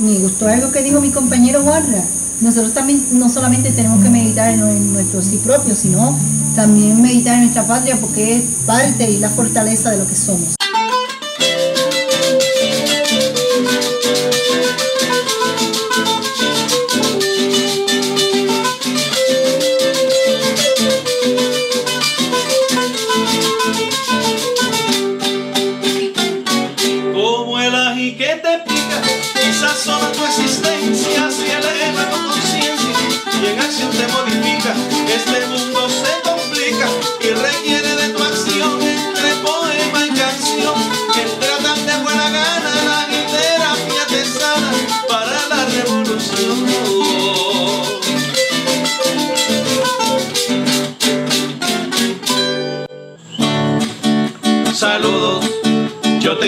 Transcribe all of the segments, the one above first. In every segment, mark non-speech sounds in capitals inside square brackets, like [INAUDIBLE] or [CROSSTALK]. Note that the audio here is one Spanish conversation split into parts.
Me gustó algo que dijo mi compañero Warra. Nosotros también no solamente tenemos que meditar en, nuestro sí propio, sino también meditar en nuestra patria porque es parte y la fortaleza de lo que somos.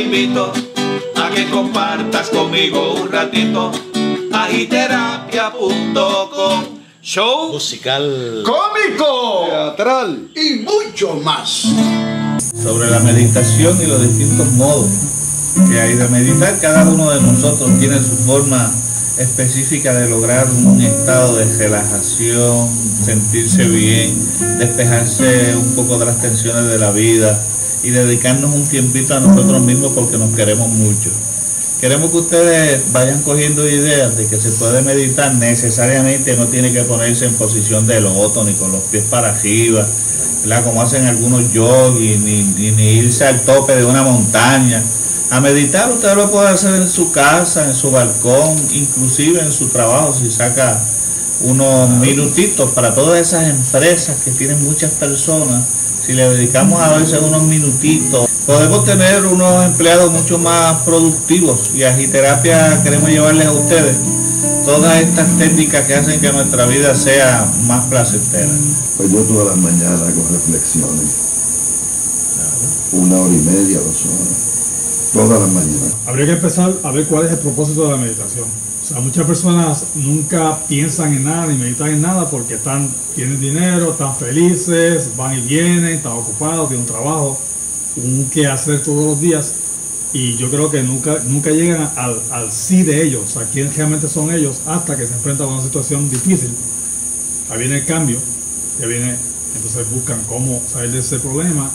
Invito a que compartas conmigo un ratito agiterapia.com Show musical cómico, teatral y mucho más. sobre la meditación y los distintos modos que hay de meditar. Cada uno de nosotros tiene su forma específica de lograr un estado de relajación, sentirse bien, despejarse un poco de las tensiones de la vida y dedicarnos un tiempito a nosotros mismos porque nos queremos mucho. Queremos que ustedes vayan cogiendo ideas de que se puede meditar, necesariamente no tiene que ponerse en posición de loto ni con los pies para arriba, ¿verdad? como hacen algunos yogis, ni, ni- ni irse al tope de una montaña. A meditar usted lo puede hacer en su casa, en su balcón, inclusive en su trabajo, si saca unos minutitos para todas esas empresas que tienen muchas personas, si le dedicamos a veces unos minutitos, podemos tener unos empleados mucho más productivos y a Agiterapia queremos llevarles a ustedes todas estas técnicas que hacen que nuestra vida sea más placentera. Pues yo todas las mañanas hago reflexiones. Una hora y media, dos horas. Todas las mañanas. Habría que empezar a ver cuál es el propósito de la meditación. O sea, muchas personas nunca piensan en nada ni meditan en nada porque están, tienen dinero, están felices, van y vienen, están ocupados, tienen un trabajo, un qué hacer todos los días. Y yo creo que nunca, nunca llegan al, al sí de ellos, sea, quién realmente son ellos hasta que se enfrentan a una situación difícil. Ahí viene el cambio, ya viene, entonces buscan cómo salir de ese problema,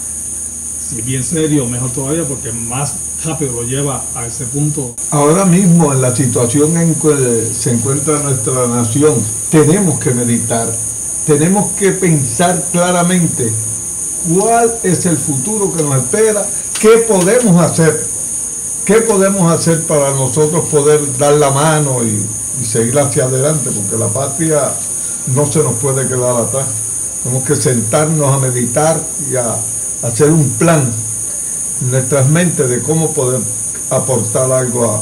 si bien serio, mejor todavía, porque más rápido lo lleva a ese punto. Ahora mismo, en la situación en que se encuentra nuestra nación, tenemos que meditar, tenemos que pensar claramente cuál es el futuro que nos espera, qué podemos hacer, qué podemos hacer para nosotros poder dar la mano y, seguir hacia adelante, porque la patria no se nos puede quedar atrás. Tenemos que sentarnos a meditar y a hacer un plan nuestras mentes de cómo poder aportar algo a,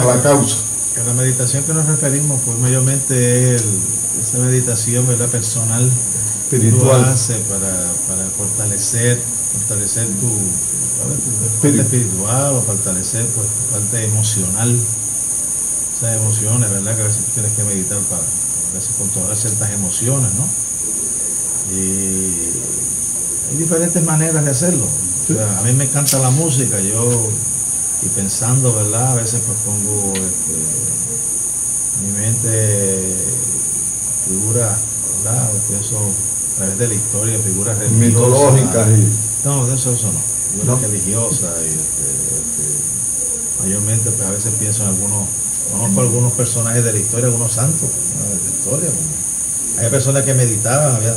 a la que- causa. que la meditación que nos referimos, pues mayormente es esa meditación ¿verdad? personal que Espiritual. tú haces para, para fortalecer, fortalecer tu, tu parte espiritual o fortalecer pues, tu parte emocional, esas emociones, ¿verdad? Que a veces tú tienes que meditar para a veces controlar ciertas emociones, ¿no? Y hay diferentes maneras de hacerlo. O sea, a mí me encanta la música, yo y pensando, ¿verdad? A veces pues pongo este, mi mente figuras, ¿verdad? Pienso a través de la historia, figuras religiosas. Mitológicas y No, de eso, eso no. Figuras No. religiosas y este, este, mayormente pues a veces pienso en algunos, conozco algunos personajes de la historia, algunos santos ¿no? de la historia. Hay personas que meditaban, había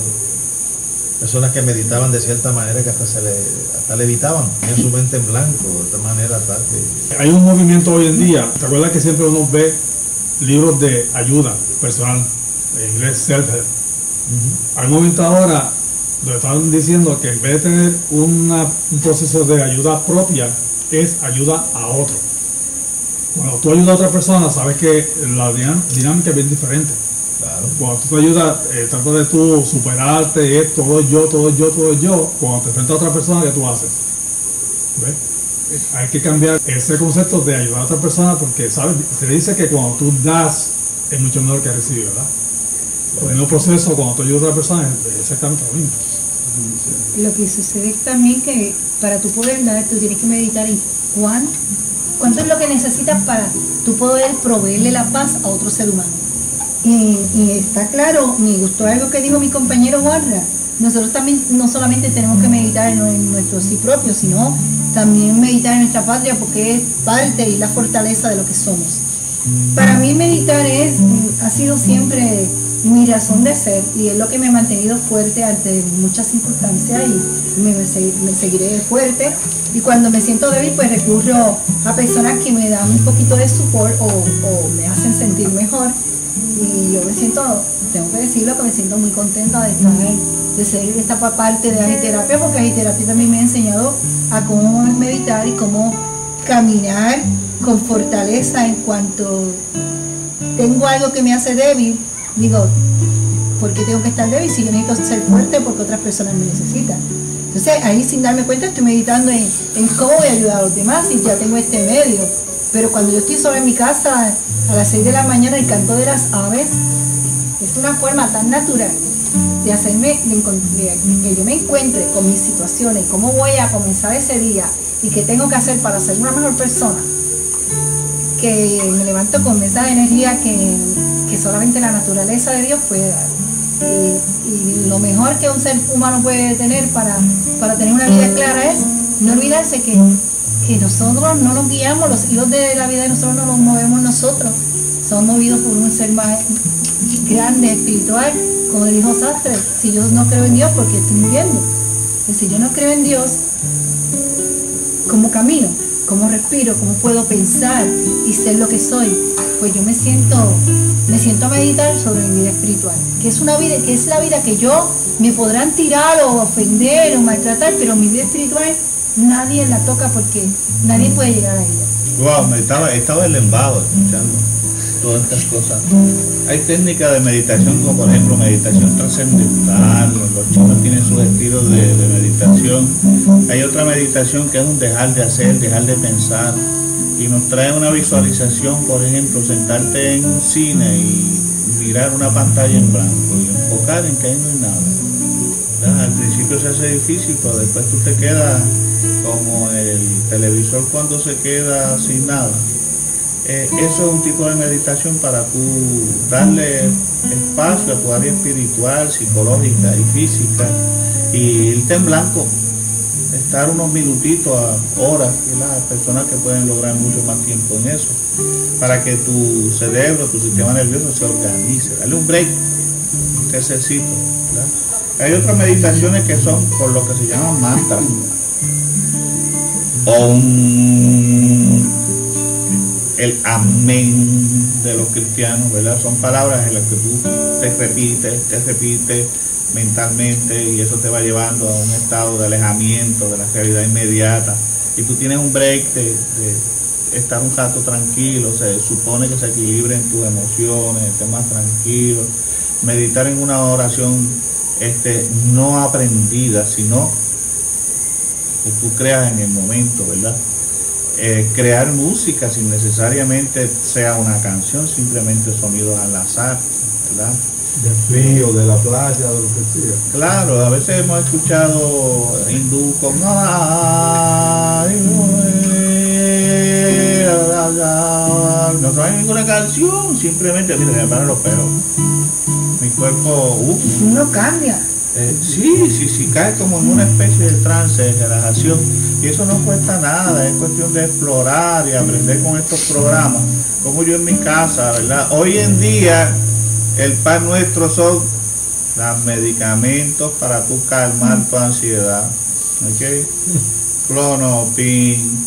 personas que meditaban de cierta manera que hasta se le, hasta levitaban, tenían su mente en blanco, de esta manera tal que Hay un movimiento hoy en día, ¿te acuerdas que siempre uno ve libros de ayuda personal, en inglés self-help? Hay un momento ahora donde están diciendo que en vez de tener una- un proceso de ayuda propia, es ayuda a otro. Cuando tú ayudas a otra persona, sabes que la dinámica es bien diferente. Cuando tú te ayudas, eh, tratas de tú superarte, es todo yo, todo yo, todo yo. Cuando te enfrentas a otra persona, ¿qué tú haces? Eh, Hay que cambiar ese concepto de ayudar a otra persona porque, ¿sabes? Se dice que cuando tú das es mucho mejor que recibir, ¿verdad? El mismo proceso, cuando tú ayudas a otra persona, es exactamente lo mismo. Lo que sucede es también que para tú poder dar, tú tienes que meditar en cuán ¿Cuánto es lo que necesitas para tú poder proveerle la paz a otro ser humano? Y, está claro, me gustó algo que dijo mi compañero Juanra. Nosotros también no solamente tenemos que meditar en, en nuestro sí propio, sino también meditar en nuestra patria porque es parte y la fortaleza de lo que somos. Para mí meditar es, ha sido siempre mi razón de ser y es lo que me ha mantenido fuerte ante muchas circunstancias y me, me se- me seguiré fuerte. Y cuando me siento débil, pues recurro a personas que me dan un poquito de support o me hacen sentir mejor. Y yo me siento, tengo que decirlo, que me siento muy contenta de estar, de ser esta pa- parte de agiterapia, porque agiterapia también me ha enseñado a cómo meditar y cómo caminar con fortaleza en cuanto tengo algo que me hace débil, digo, ¿por qué tengo que estar débil si yo necesito ser fuerte porque otras personas me necesitan? Entonces ahí sin darme cuenta estoy meditando en, en cómo voy a ayudar a los demás y ya tengo este medio. Pero cuando yo estoy sola en mi casa a las 6 de la mañana el canto de las aves es una forma tan natural de hacerme, de que yo me encuentre con mis situaciones, cómo voy a comenzar ese día y qué tengo que hacer para ser una mejor persona que me levanto con esa energía que, que solamente la naturaleza de Dios puede dar. Y, y lo mejor que un ser humano puede tener para, para tener una vida clara es no olvidarse que, que nosotros no nos guiamos, los hilos de la vida de nosotros no los movemos nosotros, somos movidos por un ser más grande, espiritual, como dijo Sastre, si yo no creo en Dios, porque estoy muriendo? Y si yo no creo en Dios, cómo camino, cómo respiro, cómo puedo pensar y ser lo que soy, pues yo me siento, me siento a meditar sobre mi vida espiritual, que es una vida, que es la vida que yo me podrán tirar o ofender o maltratar, pero mi vida espiritual nadie la toca porque nadie puede llegar a ella. Wow, me estaba, estaba el embado escuchando todas estas cosas. Hay técnicas de meditación como por ejemplo meditación trascendental, los chinos tienen sus estilos de, de meditación. Hay otra meditación que es un dejar de hacer, dejar de pensar y nos trae una visualización, por ejemplo, sentarte en un cine y mirar una pantalla en blanco y enfocar en que ahí no hay nada. Al principio se hace difícil, pero después tú te quedas como el televisor cuando se queda sin nada. Eh, eso es un tipo de meditación para tú darle espacio a tu área espiritual, psicológica y física y irte en blanco, estar unos minutitos a horas, las personas que pueden lograr mucho más tiempo en eso, para que tu cerebro, tu sistema nervioso se organice, darle un break, un. ¿verdad? Hay otras meditaciones que son por lo que se llaman mantras. Om, el amén de los cristianos, ¿verdad? Son palabras en las que tú te repites, te repites mentalmente y eso te va llevando a un estado de alejamiento de la realidad inmediata. Y tú tienes un break de, de estar un rato tranquilo, se supone que se equilibren tus emociones, estés más tranquilo. Meditar en una oración este, no aprendida, sino que tú creas en el momento, ¿verdad? Eh, crear música sin necesariamente sea una canción, simplemente sonidos al azar, ¿verdad? Del río, de la playa, de lo que sea. Claro, a veces hemos escuchado hindú con "Ay, no trae ninguna canción, simplemente mira, me paran los pelos. Cuerpo, Uno cambia. eh, sí, sí, sí, cae como en una especie de trance, de relajación. Y eso no cuesta nada, es cuestión de explorar y aprender con estos programas. Como yo en mi casa, ¿verdad? Hoy en día, el pan nuestro son los medicamentos para tú calmar tu ansiedad. ¿Ok? Clonopin,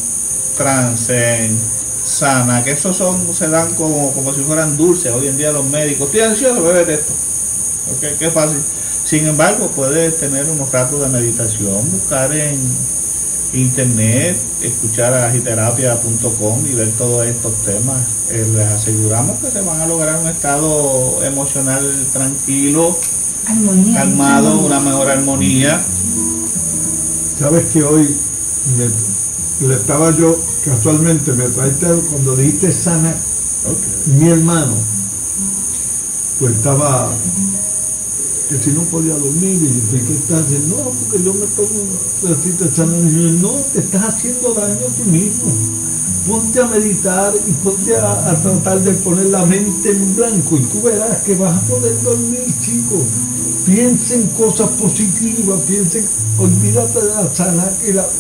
Transen, Sana, que esos son, se dan como, como si fueran dulces. Hoy en día los médicos, estoy ansioso, bebé esto. ¿Ok? Qué fácil. Sin embargo, puedes tener unos ratos de meditación, buscar en internet, escuchar a agiterapia.com y ver todos estos temas. Eh, les aseguramos que se van a lograr un estado emocional tranquilo, Armonía. calmado, una mejor armonía. Sabes que hoy me- le estaba yo, casualmente, me traiste cuando dijiste sana, mi hermano, pues estaba, que si no podía dormir, y yo, ¿qué estás haciendo? No, porque yo me tomo un pedacito de y yo, no, te estás haciendo daño a ti mismo. ponte a meditar y ponte a, tratar de poner la mente en blanco y tú verás que vas a poder dormir, chicos. Piensa en cosas positivas, piensa en, olvídate de la sana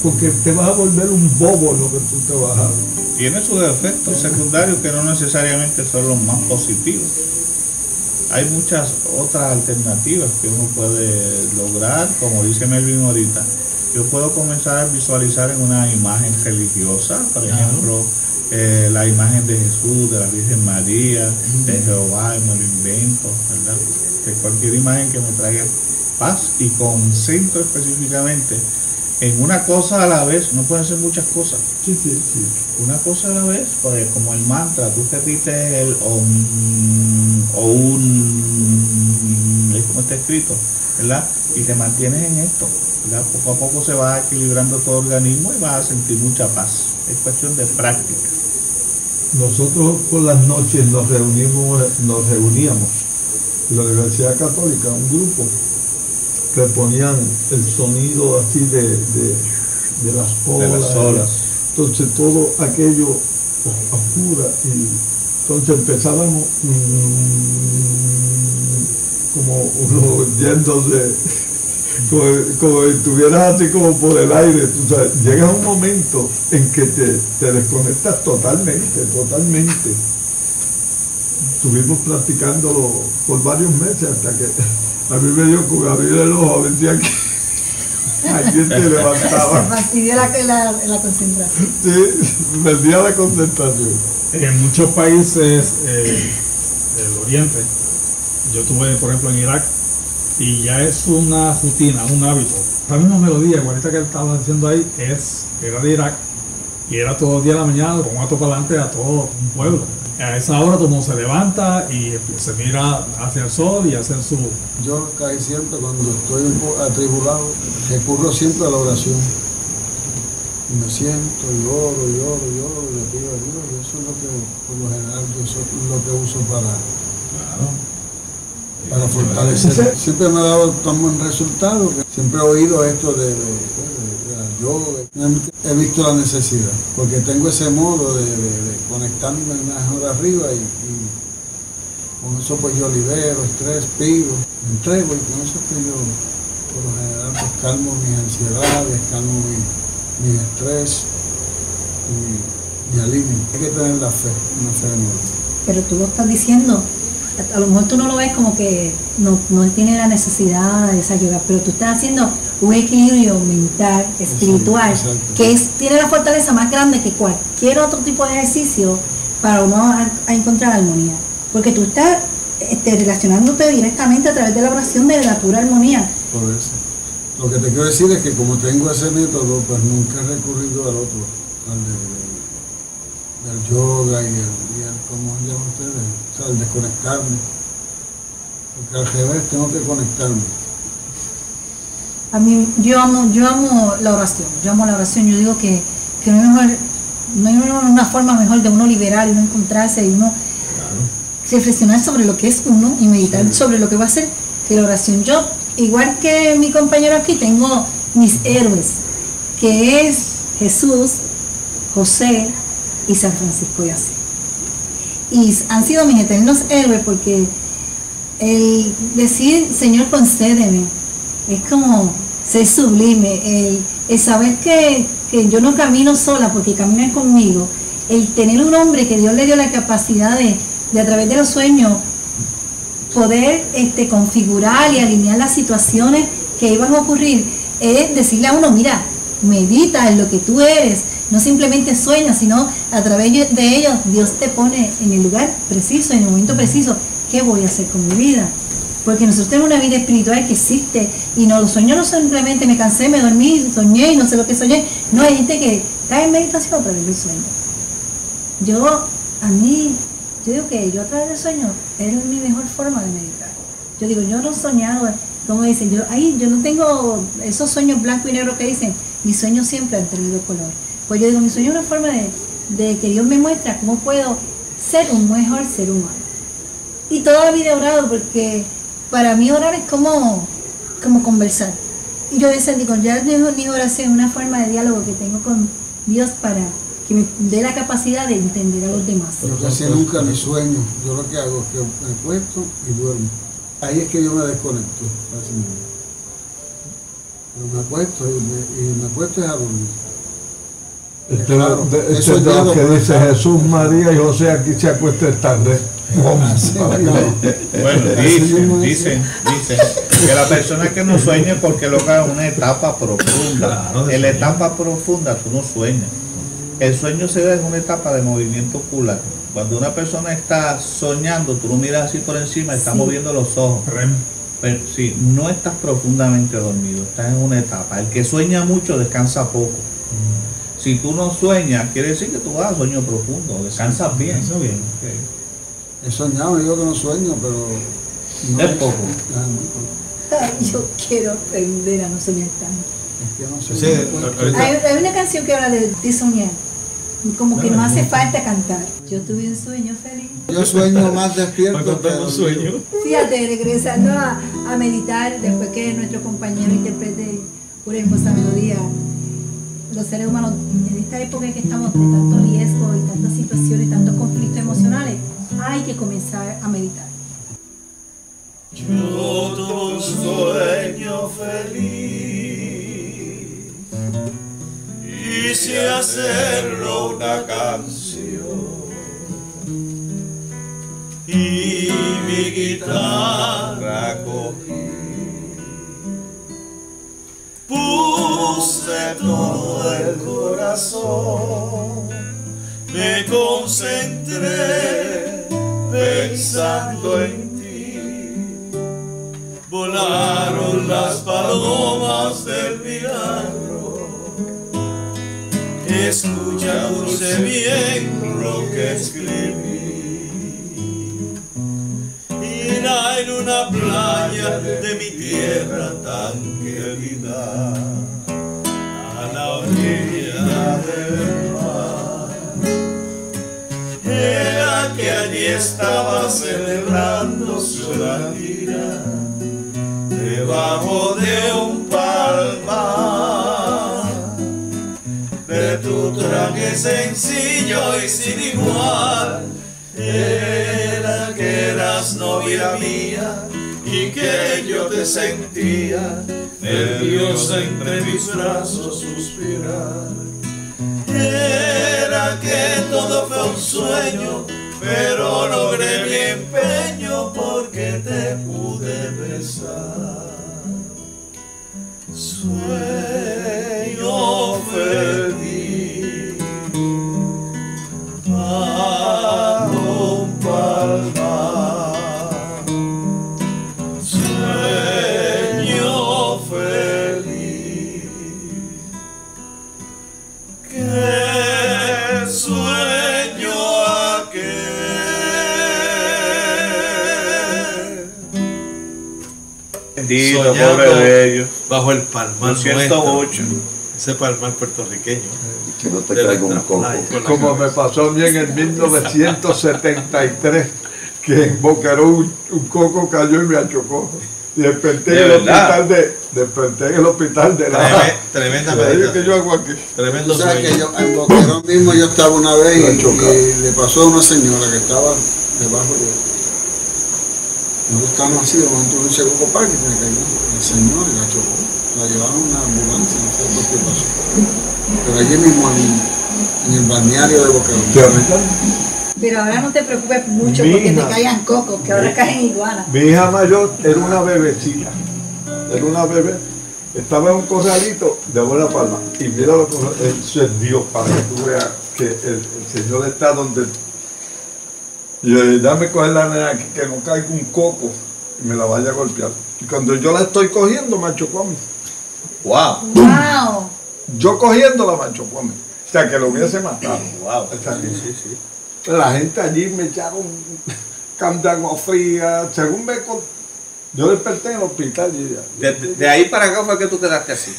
porque te vas a volver un bobo lo que tú te vas a tiene sus efectos secundarios que no necesariamente son los más positivos. Hay muchas otras alternativas que uno puede lograr, como dice Melvin ahorita. Yo puedo comenzar a visualizar en una imagen religiosa, por ejemplo, eh, la imagen de Jesús, de la Virgen María, de Jehová, y me lo invento, ¿verdad? De cualquier imagen que me traiga paz y concentro específicamente en una cosa a la vez, no pueden ser muchas cosas. Sí, sí, sí. Una cosa a la vez, pues como el mantra, tú repites el om o un, es como está escrito, ¿verdad? Y te mantienes en esto, ¿verdad? Poco a poco se va equilibrando todo el organismo y vas a sentir mucha paz. Es cuestión de práctica. Nosotros por las noches nos reunimos, nos reuníamos en la Universidad Católica, un grupo que ponían el sonido así de, de, de las De olas. las olas. Entonces todo aquello oscura y entonces empezábamos mm, como uno yéndose, como, como si estuvieras así como por el aire. Tú sabes, llega un momento en que te, te desconectas totalmente, totalmente. Estuvimos practicándolo por varios meses hasta que a mí me dio con abrir el ojo, decía que alguien te levantaba. fastidió la, la, la concentración. Sí, perdía la concentración. En muchos países eh, del Oriente, yo estuve por ejemplo en Irak, y ya es una rutina, un hábito. La misma melodía, igualita que él estaba diciendo ahí, es, era de Irak, y era todo el día de la mañana con un para adelante a todo un pueblo. A esa hora todo el mundo se levanta y se mira hacia el sol y hace su... Yo casi siempre cuando estoy atribulado, recurro siempre a la oración. Y me siento y oro, y oro, y oro, y le pido a Dios. Y eso es lo que, por lo general, yo eso es lo que uso para, para fortalecer. Siempre me ha dado tan buen resultado. que Siempre he oído esto de, de, de- de la yoga. Realmente He visto la necesidad, porque tengo ese modo de, de- de conectarme mejor arriba y- y con eso pues yo libero, estrés, pido, entrego y con eso que yo por lo general pues calmo mis ansiedades, calmo mi, mi estrés y mi alivio. Hay que tener la fe, una fe enorme. Pero tú lo estás diciendo, a lo mejor tú no lo ves como que no, no tiene la necesidad de esa yoga, pero tú estás haciendo un equilibrio mental, espiritual, exacto. que es, tiene la fortaleza más grande que cualquier otro tipo de ejercicio para uno a, a encontrar armonía. Porque tú estás este, relacionándote directamente a través de la oración de la pura armonía. Por eso. Lo que te quiero decir es que como tengo ese método, pues nunca he recurrido al otro, al de- del yoga y el, y el ¿cómo se llama ustedes? O sea, el desconectarme. Porque al revés tengo que conectarme. A mí, yo amo, yo amo la oración, yo amo la oración, yo digo que, que no hay, mejor- no hay una- forma mejor de uno liberar y uno encontrarse y uno reflexionar sobre lo que es uno y meditar sobre lo que va a ser que la oración. Yo, igual que mi compañero aquí, tengo mis héroes, que es Jesús, José y San Francisco de Asís. Y han sido mis eternos héroes porque el decir, Señor, concédeme, es como ser sublime, el, saber que, que yo no camino sola porque caminan conmigo, el tener un hombre que Dios le dio la capacidad de, de a través de los sueños poder este, configurar y alinear las situaciones que iban a ocurrir, es decirle a uno, mira, medita en lo que tú eres, no simplemente sueñas, sino a través de ellos Dios te pone en el lugar preciso, en el momento preciso, ¿qué voy a hacer con mi vida? Porque nosotros tenemos una vida espiritual que existe y no los sueños no simplemente me cansé, me dormí, soñé y no sé lo que soñé. No, hay gente que cae en meditación a través del sueño. Yo, a mí, yo digo que yo a través del sueño es mi mejor forma de meditar. Yo digo, yo no he soñado, como dicen, yo, ahí yo no tengo esos sueños blanco y negro que dicen, mis sueños siempre han tenido color. Pues yo digo, mi sueño es una forma de, de que Dios me muestra cómo puedo ser un mejor ser humano. Y toda la vida he orado porque para mí orar es como, como conversar. Y yo decía, digo, ya no es ni oración, una forma de diálogo que tengo con Dios para que me dé la capacidad de entender a los demás. Yo casi nunca ni sueño. Yo lo que hago es que me acuesto y duermo. Ahí es que yo me desconecto. fácilmente. Pero me acuesto y me, y me acuesto es a dormir. Este, Claro, de- este eso es lo que dice. Jesús, María y José aquí se acuesta tarde. [LAUGHS] Bueno, dicen, dicen, dicen que la persona que no sueña es porque logra una etapa profunda. En la etapa profunda tú no sueñas. El sueño se da en una etapa de movimiento ocular. Cuando una persona está soñando, tú lo miras así por encima, está Sí. moviendo los ojos. Pero sí, no estás profundamente dormido, estás en una etapa. El que sueña mucho descansa poco. Si tú no sueñas, quiere decir que tú vas a sueño profundo, descansas bien. Eso bien. Ok. He soñado, digo que no sueño, pero. No Es poco. Ah, muy poco. Ay, yo quiero aprender a no soñar tanto. Es que no Sí, puedo. ahorita- Hay, hay una canción que habla de, de soñar. Como que No, hace falta cantar. Yo tuve un sueño feliz. Yo sueño más despierto que un sueño. Fíjate, regresando a, a meditar, después que nuestro compañero interprete una hermosa melodía, los seres humanos en esta época en que estamos de tanto riesgo y tantas situaciones, tantos conflictos emocionales, hay que comenzar a meditar. Yo tuve un sueño feliz, quise hacerlo una canción y mi guitarra cogí. Puse todo el corazón, me concentré pensando en ti. Volaron las palomas del milagro. Escucha dulce bien lo que escribí. La en una playa de mi tierra tan querida, estaba celebrando su gira debajo de un palmar. De tu traje sencillo y sin igual era que eras novia mía y que yo te sentía nerviosa entre mis brazos suspirar. Era que todo fue un sueño, pero logré mi empeño porque te pude besar. Sueño feliz Bendito, Soñando pobre de ellos. Bajo el palmar Lo siento nuestro. mucho. Ese palmar puertorriqueño. Que no te caiga un coco. Como me pasó a mí en el 1973, que en Boquerón un, un coco cayó y me achocó. Y desperté ¿De en el hospital de, desperté en el hospital de la Treme- Tremenda ¿Qué meditación. yo hago aquí? Tremendo O sea que yo, en Boquerón mismo yo estaba una vez y, y le pasó a una señora que estaba debajo de. Nosotros estábamos así, de momento un segundo parque se me cayó. La señora y la chocó. La llevaron a una ambulancia, no sé lo que pasó. Pero allí mismo en, en el balneario de Boquerón. Pero ahora no te preocupes mucho Mi porque te caigan cocos, que ahora caen iguanas. Mi hija mayor era una bebecita. Era una bebé. Estaba en un corralito de Buena Palma. Y mira lo que eso es Dios para que tú veas que el, el Señor está donde. Y yo dije, dame coger la nena aquí, que no caiga un coco y me la vaya a golpear. Y cuando yo la estoy cogiendo, me chocó a mí. Wow. ¡Wow! Yo cogiéndola, me chocó a mí. O sea, que lo hubiese matado. [CLEARS THROAT] Wow. O sea, que- La gente allí me echaron can de agua fría, según me con- Yo desperté en el hospital y ya. De, ahí para acá fue que tú quedaste así.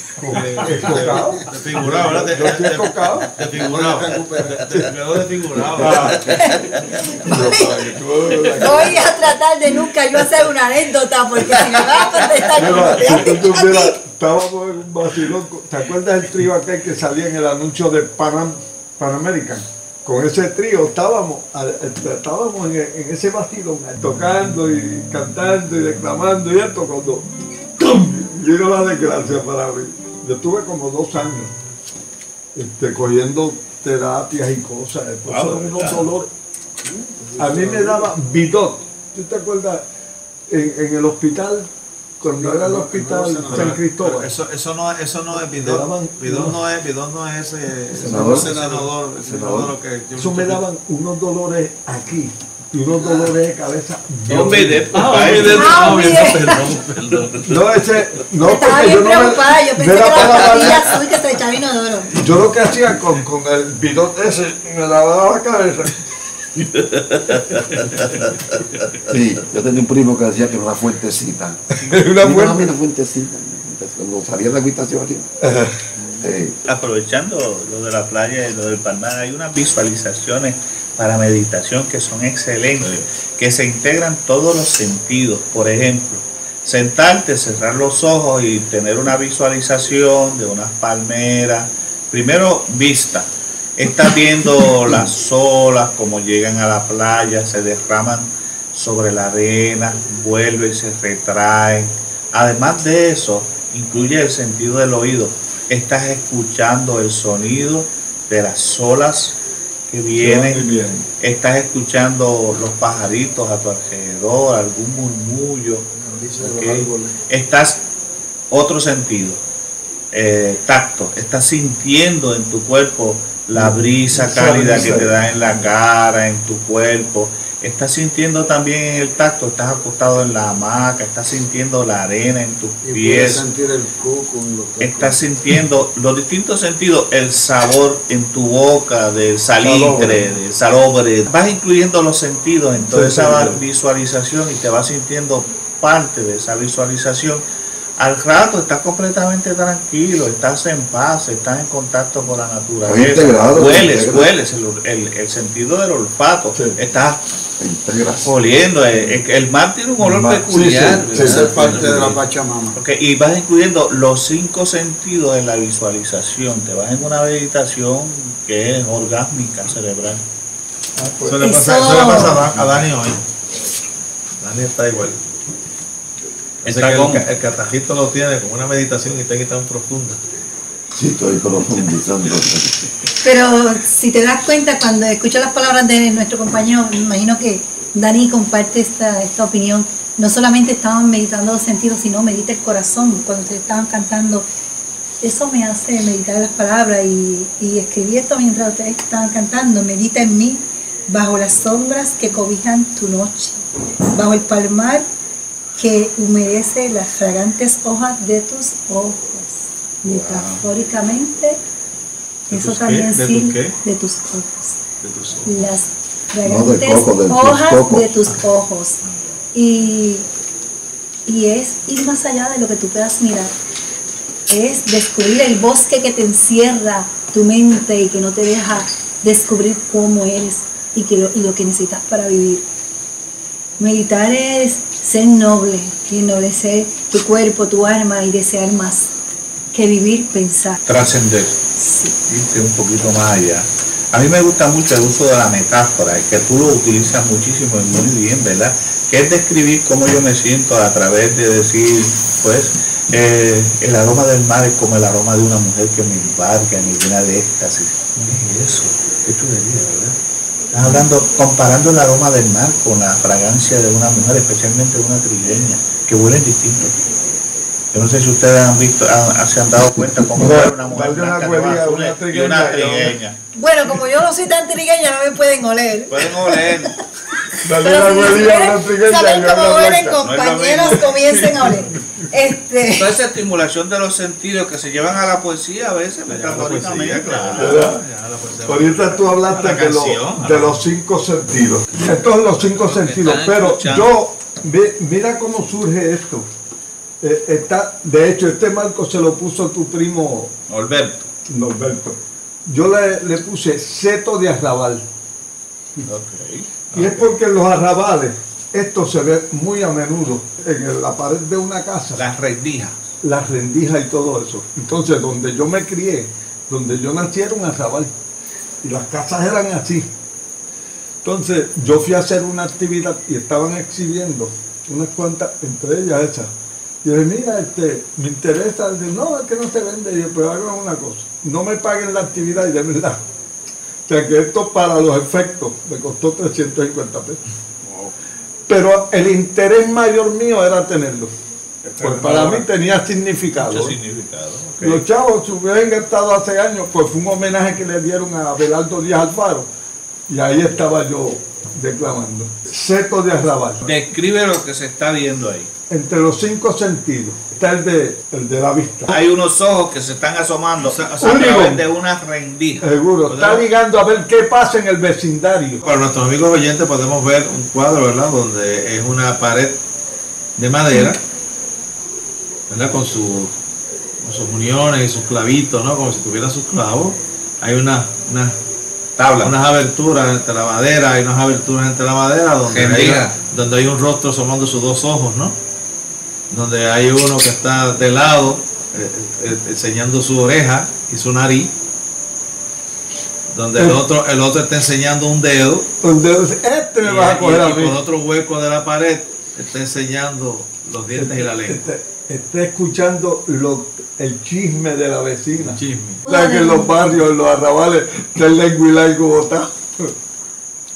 Escocado. Desfigurado, ¿verdad? Yo estoy escocado. Desfigurado. Quedó desfigurado. Ah. Voy a tratar de nunca yo hacer una anécdota porque si me vas a contestar si tú estábamos en un vacilón. ¿Te acuerdas del trío aquel que salía en el anuncio de Panam? Pan American. Con ese trío estábamos, estábamos en, en ese vacilón, tocando y cantando y declamando y esto cuando ¡tum! vino la desgracia para mí. Yo tuve como dos años este, cogiendo terapias y cosas. Después Wow, unos claro. dolores. A mí me daba bidot. ¿Tú te acuerdas? En, en el hospital, cuando era el no, hospital no, no, no, San Cristóbal. eso, eso no es, eso no es Me bidón. daban- Bidón no es, bidón no es ese Senador. senador, ese senador que yo- Eso me daban unos dolores aquí y unos dolores de cabeza. Yo me de Ah. Ah, no, olvidé. perdón, perdón. No, ese, no, porque yo no me- yo no pensé que era para la patilla azul que se echaba inodoro. Yo lo que hacía con, con el bidón ese, me lavaba la cabeza. Sí, yo tenía un primo que decía que era una fuentecita. [LAUGHS] Una fuente. una fuentecita. Cuando salía de la habitación aquí. Sí. Aprovechando lo de la playa y lo del palmar, hay unas visualizaciones para meditación que son excelentes, que se integran todos los sentidos. Por ejemplo, sentarte, cerrar los ojos y tener una visualización de unas palmeras. Primero, vista. Estás viendo las olas, como llegan a la playa, se derraman sobre la arena, vuelven y se retraen. Además de eso, incluye el sentido del oído. Estás escuchando el sonido de las olas que vienen. Estás escuchando los pajaritos a tu alrededor, algún murmullo. Estás otro sentido, eh, tacto. Estás sintiendo en tu cuerpo la brisa Esa cálida brisa. que te da en la cara, en tu cuerpo. Estás sintiendo también en el tacto, estás acostado en la hamaca, estás sintiendo la arena en tus Y pies, sentir el coco en los estás sintiendo [LAUGHS] los distintos sentidos, el sabor en tu boca, del salitre, del salobre. Vas incluyendo los sentidos en toda esa visualización y te vas sintiendo parte de esa visualización. Al rato estás completamente tranquilo, estás en paz, estás en contacto con la naturaleza. integrado, hueles, integra. hueles, el, el- el sentido del olfato. Sí. Estás oliendo. eh, El, el mar tiene un olor mar, sí, peculiar. sí. Esa es parte de la Pachamama. Ok, y vas incluyendo los cinco sentidos en la visualización. Te vas en una meditación que es orgásmica cerebral. Eso le pasa, Eso- eso le pasa a Dani hoy. Dani está igual. Dice Está como- el, ca- el catajito lo tiene como una meditación y está aquí tan profunda. Sí, estoy profundizando. Pero si te das cuenta, cuando escucho las palabras de nuestro compañero, me imagino que Dani comparte esta, esta opinión. No solamente estaban meditando los sentidos, sino medita el corazón. Cuando ustedes estaban cantando, eso me hace meditar las palabras y, y escribí esto mientras ustedes estaban cantando. Medita en mí, bajo las sombras que cobijan tu noche, bajo el palmar que humedece las fragantes hojas de tus ojos. Metafóricamente, ¿De eso también qué? ¿De sí, tus qué? de tus ojos. De tus ojos. Las No, fragantes coco, de tus hojas de tus ojos. Y, y es ir más allá de lo que tú puedas mirar. Es descubrir el bosque que te encierra tu mente y que no te deja descubrir cómo eres y, que lo, y lo que necesitas para vivir. Meditar es ser noble y ennoblecer tu cuerpo, tu alma y desear más que vivir, pensar. Trascender, Sí. irte un poquito más allá. A mí me gusta mucho el uso de la metáfora, y que tú lo utilizas muchísimo y muy bien, ¿verdad? Que es describir cómo yo me siento a través de decir, pues, eh, el aroma del mar es como el aroma de una mujer que me embarga, me llena de éxtasis. ¿Qué es eso? Qué chulería, ¿verdad? Estás hablando, comparando el aroma del mar con la fragancia de una mujer, especialmente una trigueña, que huelen distinto. Yo no sé si ustedes han visto, han- se han dado cuenta cómo No, huele una mujer una blanca, azul una y una trigueña, trigueña. Bueno, como yo no soy tan trigueña, no me pueden oler. Pueden oler. Dale Pero una si huelilla a una quieren trigueña una cómo huelen. No compañeros, comiencen a oler. Este, Toda esa estimulación de los sentidos que se llevan a la poesía a veces, metafóricamente. claro. Ahorita tú hablaste La de, lo- de los cinco sentidos. Estos son los cinco sentidos. Pero escuchando. yo, ve- mira cómo surge esto. Eh, está, de hecho, este marco se lo puso tu primo Norberto. Norberto. Yo le, le puse seto de arrabal. Y es porque en los arrabales esto se ve muy a menudo en la pared de una casa. Las rendijas. las rendijas y todo eso. Entonces, donde yo me crié, donde yo nací era un arrabal. y las casas eran así. Entonces yo fui a hacer una actividad y estaban exhibiendo unas cuantas, entre ellas esas. Y yo dije, mira, este, me interesa. Dice, no, es que no se vende. Y yo, pero hagan una cosa, no me paguen la actividad y de verdad. O sea que esto para los efectos me costó 350 pesos. Pero el interés mayor mío era tenerlo. Pues para mí tenía significado. Mucho ¿eh? significado. Los chavos, si hubieran estado hace años, pues fue un homenaje que le dieron a Belardo Díaz Alfaro. Y ahí estaba yo declamando. Seto de arrabal. Describe lo que se está viendo ahí. Entre los cinco sentidos está el de, el de la vista. Hay unos ojos que se están asomando sea, a o sea, través de una rendija. Seguro, está ligando a ver qué pasa en el vecindario. Para nuestros amigos oyentes podemos ver un cuadro, ¿verdad? Donde es una pared de madera, ¿verdad? Con, su- con sus uniones y sus clavitos, ¿no? Como si tuviera sus clavos. Hay una, una Tabla. unas aberturas entre la madera, hay unas aberturas entre la madera donde hay, donde hay un rostro asomando sus dos ojos, ¿no? Donde hay uno que está de lado, eh, eh, enseñando su oreja y su nariz. Donde el El- otro, el otro está enseñando un dedo Donde este me y, vas a coger y- a y mí. por otro hueco de la pared está enseñando los dientes y la lengua. Está escuchando lo- el chisme de la vecina. Chisme. O sea que en los barrios, en los arrabales, del lengua y largo botado.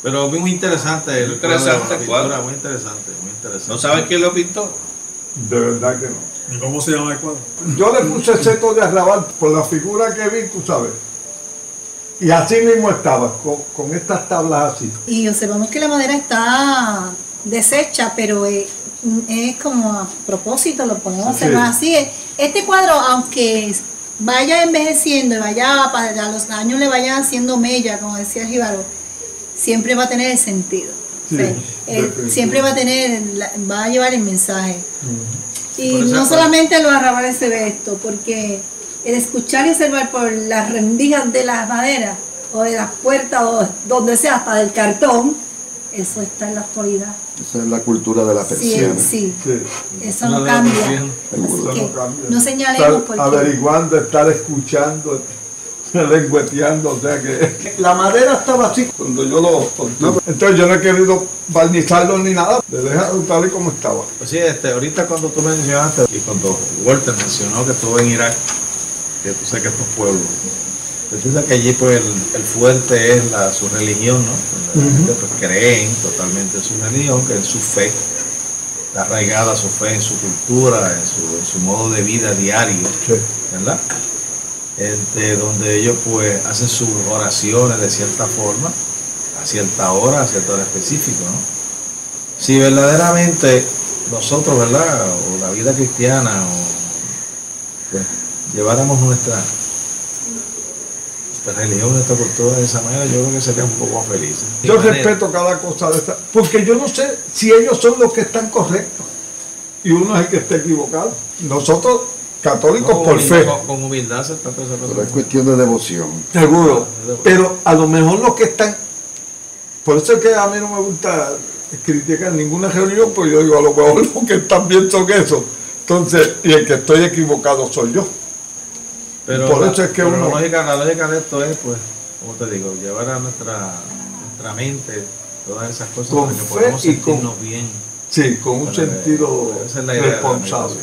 Pero muy interesante el Interesante cuadro, la cuadro. pintura, muy interesante, muy interesante. ¿No sabes quién lo pintó? De verdad que no. ¿Y cómo se llama el cuadro? Yo le puse seto de arrabal por la figura que vi, tú sabes. Y así mismo estaba, con, con estas tablas así. Y observamos que la madera está deshecha, pero eh, es como a propósito, lo podemos Sí. observar así. es. Este cuadro, aunque vaya envejeciendo y vaya para a los años le vayan haciendo mella, como decía el Jíbaro, siempre va a tener el sentido. Sí, O sea, definitivo. siempre va a tener, la- va a llevar el mensaje. Y Por eso- no solamente en los arrabales se ve esto, porque el escuchar y observar por las rendijas de las maderas o de las puertas o donde sea, hasta del cartón, eso está en la actualidad. Esa es la cultura de la persiana. sí, Sí. eso no cambia. Así que no cambia. no señalemos porque averiguando, estar escuchando, [LAUGHS] lengüeteando, o sea que la madera estaba así cuando yo lo no, entonces yo no he querido barnizarlo ni nada, le deja tal y como estaba. Pues sí, este, ahorita cuando tú mencionaste y cuando Walter mencionó que estuvo en Irak, que tú sabes que estos pueblos, resulta que allí pues el, el fuerte es la, su religión, ¿no? La gente pues creen totalmente en su religión, que en su fe, está arraigada su fe en su cultura, en su, en su modo de vida diario, Sí. ¿verdad? Este, donde ellos pues hacen sus oraciones de cierta forma, a cierta hora, a cierta hora específica, ¿no? Si verdaderamente nosotros, ¿verdad? O la vida cristiana, o, pues, lleváramos nuestra, nuestra religión, nuestra cultura de esa manera, yo creo que seríamos un poco más felices. Yo manera- respeto cada cosa de esta, porque yo no sé si ellos son los que están correctos y uno es el que está equivocado. Nosotros, católicos, con por humildad- fe, Con, con humildad se trata esa. Pero es cuestión de devoción. seguro, pero a lo mejor los que están, por eso es que a mí no me gusta criticar ninguna reunión, pues yo digo, a lo mejor los que están bien son esos. Entonces, y el que estoy equivocado soy yo. Pero Por la, eso es que pero uno- la, lógica, la lógica de esto es, pues, como te digo, llevar a nuestra, nuestra mente todas esas cosas Con para que podamos con- sentirnos bien. Sí, con un sentido es idea responsable.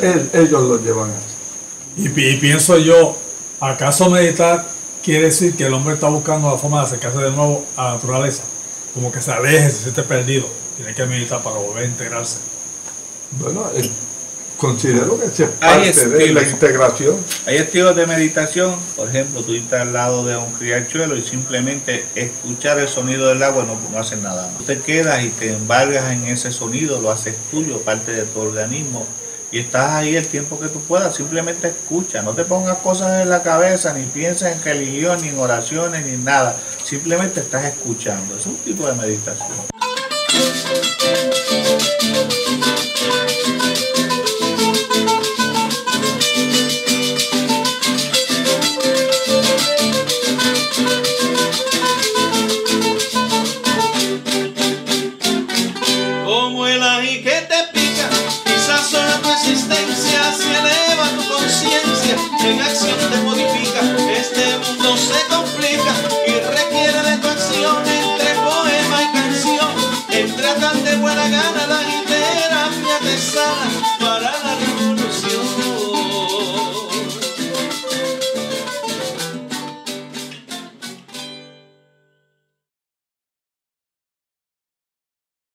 El- ellos lo llevan así. Y, y pienso yo, ¿acaso meditar quiere decir que el hombre está buscando la forma de acercarse de nuevo a la naturaleza? Como que se aleje, se siente perdido. Tiene que meditar para volver a integrarse. Bueno, considero que eso es parte de la integración. Hay estilos de meditación, por ejemplo, tú estás al lado de un riachuelo y simplemente escuchar el sonido del agua no, no hace nada más. Tú te quedas y te embargas en ese sonido, lo haces tuyo, parte de tu organismo. Y estás ahí el tiempo que tú puedas, simplemente escucha, no te pongas cosas en la cabeza, ni pienses en religión, ni en oraciones, ni nada. Simplemente estás escuchando. Es un tipo de meditación.